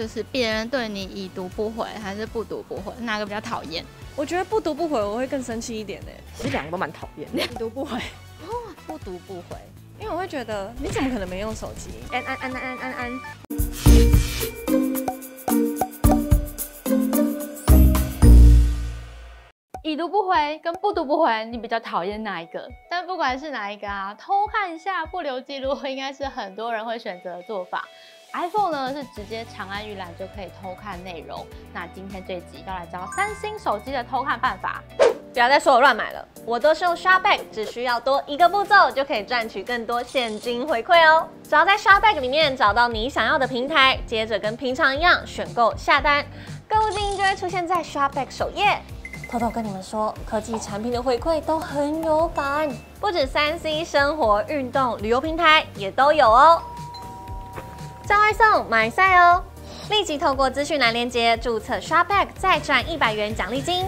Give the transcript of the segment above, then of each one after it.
就是别人对你已读不回还是不读不回，哪个比较讨厌？我觉得不读不回我会更生气一点呢。其实两个都蛮讨厌。已读不回，不读不回，因为我会觉得你怎么可能没用手机？安安安安安安。已读不回跟不读不回，你比较讨厌哪一个？但不管是哪一个啊，偷看一下不留记录，应该是很多人会选择的做法。iPhone 呢是直接长按预览就可以偷看内容。那今天这集要来教三星手机的偷看办法。不要再说我乱买了，我都是用刷 bag，只需要多一个步骤就可以赚取更多现金回馈哦。只要在刷 bag 里面找到你想要的平台，接着跟平常一样选购下单，购物金就会出现在刷 bag 首页。偷偷跟你们说，科技产品的回馈都很有感，不止三 C 生活、运动、旅游平台也都有哦。叫外送买菜哦！立即透过资讯栏链接注册刷 back，再赚一百元奖励金。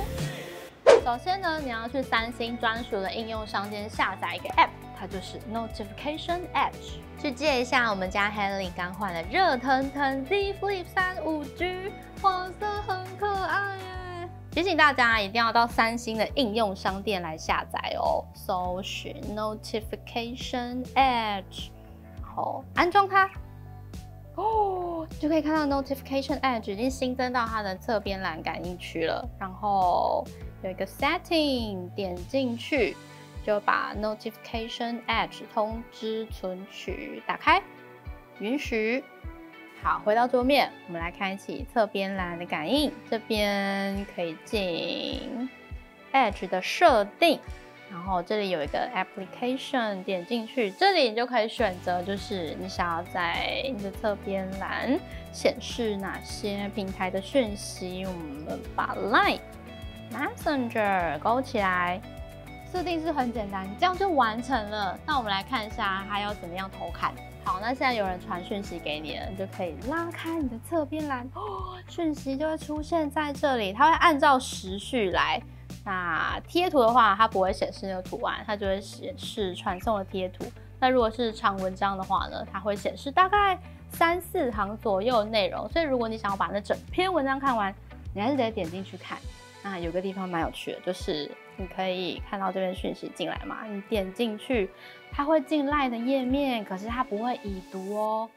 首先呢，你要去三星专属的应用商店下载一个 app，它就是 Notification Edge，去借一下我们家 Henry 刚换的热腾腾 Z Flip 三五 G，黄色很可爱耶！提醒大家一定要到三星的应用商店来下载哦，搜寻 Notification Edge，然后安装它。哦，就可以看到 Notification Edge 已经新增到它的侧边栏感应区了。然后有一个 Setting，点进去就把 Notification Edge 通知存取打开，允许。好，回到桌面，我们来开启侧边栏的感应。这边可以进 Edge 的设定。然后这里有一个 application，点进去，这里你就可以选择，就是你想要在你的侧边栏显示哪些平台的讯息。我们把 Line、Messenger 勾起来，设定是很简单，这样就完成了。那我们来看一下还要怎么样偷看。好，那现在有人传讯息给你了，你就可以拉开你的侧边栏，哦，讯息就会出现在这里，它会按照时序来。那贴图的话，它不会显示那个图案，它就会显示传送的贴图。那如果是长文章的话呢，它会显示大概三四行左右的内容。所以如果你想要把那整篇文章看完，你还是得点进去看。那有个地方蛮有趣的，就是你可以看到这边讯息进来嘛，你点进去，它会进来的页面，可是它不会已读哦。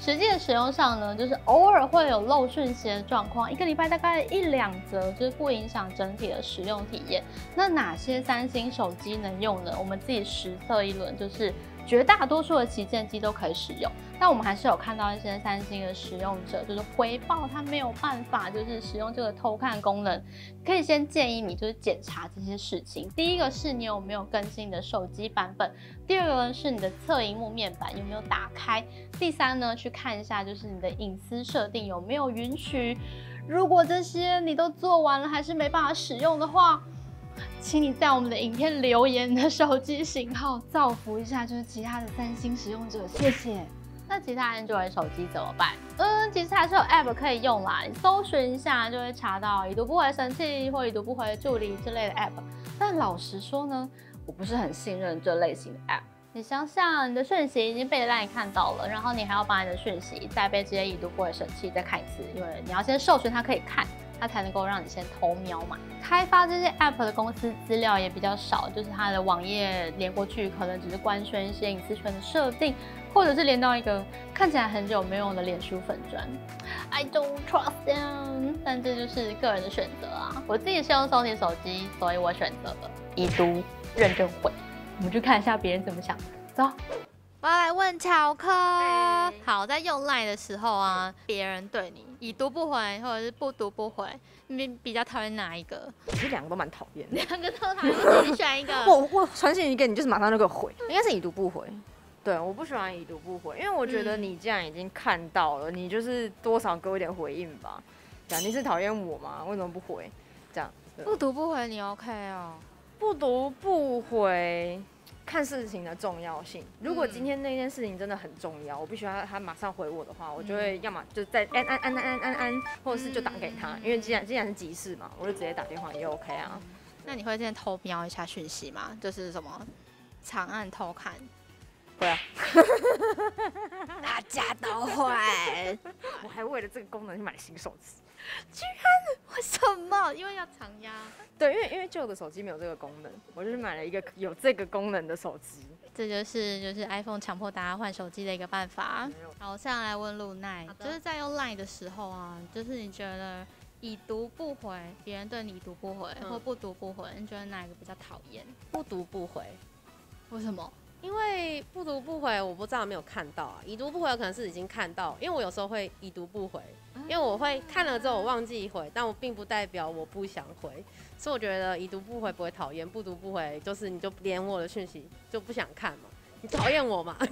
实际的使用上呢，就是偶尔会有漏讯息的状况，一个礼拜大概一两则，就是不影响整体的使用体验。那哪些三星手机能用呢？我们自己实测一轮，就是。绝大多数的旗舰机都可以使用，但我们还是有看到一些三星的使用者，就是回报他没有办法，就是使用这个偷看功能。可以先建议你就是检查这些事情。第一个是你有没有更新你的手机版本，第二个呢是你的侧荧幕面板有没有打开，第三呢去看一下就是你的隐私设定有没有允许。如果这些你都做完了还是没办法使用的话，请你在我们的影片留言的手机型号，造福一下就是其他的三星使用者，谢谢。那其他安卓手机怎么办？嗯，其实还是有 App 可以用啦，你搜寻一下就会查到已读不回神器或已读不回助理之类的 App。但老实说呢，我不是很信任这类型的 App。你想想，你的讯息已经被让你看到了，然后你还要把你的讯息再被这些已读不回神器再看一次，因为你要先授权它可以看。它才能够让你先偷瞄嘛。开发这些 app 的公司资料也比较少，就是它的网页连过去可能只是官宣一些隐私权的设定，或者是连到一个看起来很久没用的脸书粉砖。I don't trust them，但这就是个人的选择啊。我自己是用 Sony 手机，所以我选择了已读认证会。我们去看一下别人怎么想。走。我要来问巧克。好，在用 Line 的时候啊，别人对你已读不回，或者是不读不回，你比较讨厌哪一个？其实两个都蛮讨厌，两个都讨厌，你选一个。我我传信一个你，就是马上就给我回，应该是已读不回。对，我不喜欢已读不回，因为我觉得你既然已经看到了，你就是多少给我一点回应吧。这样你是讨厌我吗？为什么不回？这样不读不回你 OK 哦？不读不回。看事情的重要性。如果今天那件事情真的很重要，我必须要他马上回我的话，我就会要么就在按按按按按按，或者是就打给他。因为既然既然是急事嘛，我就直接打电话也 OK 啊。那你会先偷瞄一下讯息吗？就是什么长按偷看？会啊，大家都会。我还为了这个功能去买新手机。为什么？因为要长压。对，因为因为旧的手机没有这个功能，我就是买了一个有这个功能的手机。这就是就是 iPhone 强迫大家换手机的一个办法。好，我现在来问露奈就是在用 Line 的时候啊，就是你觉得已读不回，别人对你已读不回，嗯或不读不回，你觉得哪一个比较讨厌？不读不回，为什么？因为不读不回，我不知道有没有看到啊。已读不回，有可能是已经看到，因为我有时候会已读不回，因为我会看了之后我忘记回，但我并不代表我不想回，所以我觉得已读不回不会讨厌，不读不回就是你就连我的讯息就不想看嘛，你讨厌我嘛？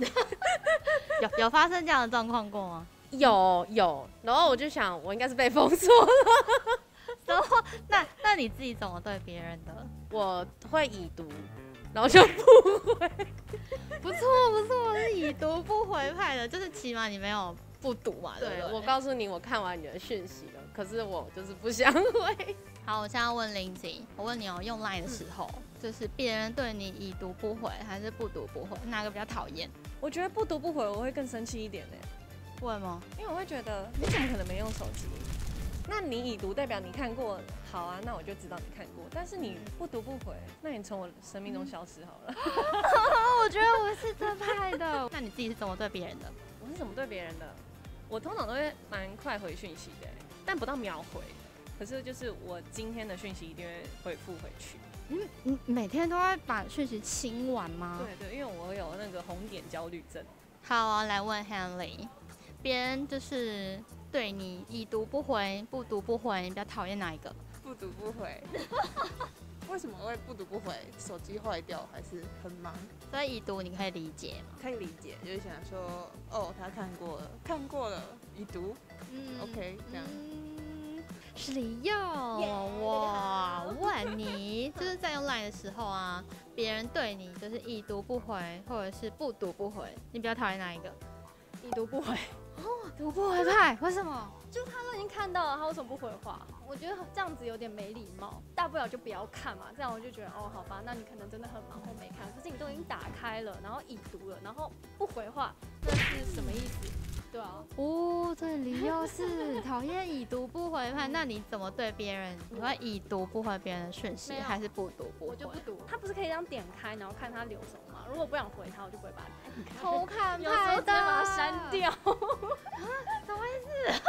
有有发生这样的状况过吗？有有，然后我就想我应该是被封锁了，然后那那你自己怎么对别人的？我会已读，然后就不回。不错不错，是已读不回派的，就是起码你没有不读嘛，对不对？对我告诉你，我看完你的讯息了，可是我就是不想回。好，我现在问林景，我问你哦，用 Line 的时候，就是别人对你已读不回还是不读不回，哪个比较讨厌？我觉得不读不回，我会更生气一点呢，为什么？因为我会觉得你怎么可能没用手机？那你已读代表你看过，好啊，那我就知道你看过。但是你不读不回，那你从我生命中消失好了。哦，我觉得我是这派的。那你自己是怎么对别人的？我是怎么对别人的？我通常都会蛮快回讯息的，但不到秒回。可是就是我今天的讯息一定会回复回去。你你每天都会把讯息清完吗？。对对，因为我有那个红点焦虑症。好啊，来问 Henley，别人就是对你已读不回、不读不回，你比较讨厌哪一个？不读不回。为什么会不读不回？手机坏掉还是很忙？所以已读你可以理解吗？可以理解，就是想说，哦，他看过了，看过了，已读嗯，OK，这样。嗯，是理由。哇，问你，就是在用 Line 的时候啊，别人对你就是已读不回，或者是不读不回，你比较讨厌哪一个？已读不回，读不回派，为什么？就他都已经看到了，他为什么不回话？我觉得这样子有点没礼貌，大不了就不要看嘛。这样我就觉得哦，好吧，那你可能真的很忙我没看，可是你都已经打开了，然后已读了，然后不回话，那是什么意思？对啊，哦，这理由是讨厌已读不回派。那你怎么对别人？你会已读不回别人的讯息，还是不读不回？我就不读。他不是可以这样点开，然后看他留什么吗？如果不想回他，我就不会把他点开。偷看有时候把它的删。掉。怎么回事？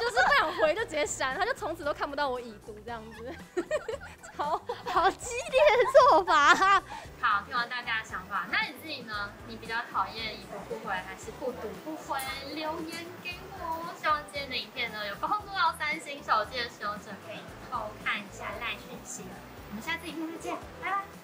就是不想回就直接删，他就从此都看不到我已读这样子。超好激烈的做法、好，听完大家的想法，那你自己呢？你比较讨厌已读不回还是不读不回？留言给我。希望今天的影片呢有帮助到三星手机的使用者，可以偷看一下赖讯息。我们下次影片再见，拜拜